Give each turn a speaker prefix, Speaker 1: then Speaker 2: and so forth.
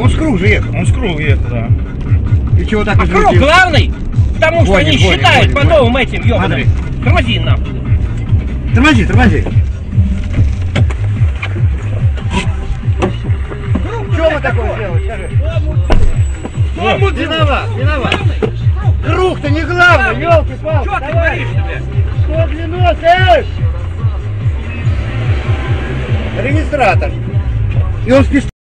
Speaker 1: Он с же ехал, он с ехал, да.
Speaker 2: И чего так
Speaker 3: А круг главный, потому что они считают по новым этим ебаным. Тормози нахуй.
Speaker 2: Тормози, тормози. Что мы такое сделали, скажи? Виноват, виноват. Круг-то не главное, елки-палки.
Speaker 3: Что ты говоришь тебе?
Speaker 2: Что длинос, эй! Регистратор. И он спешит.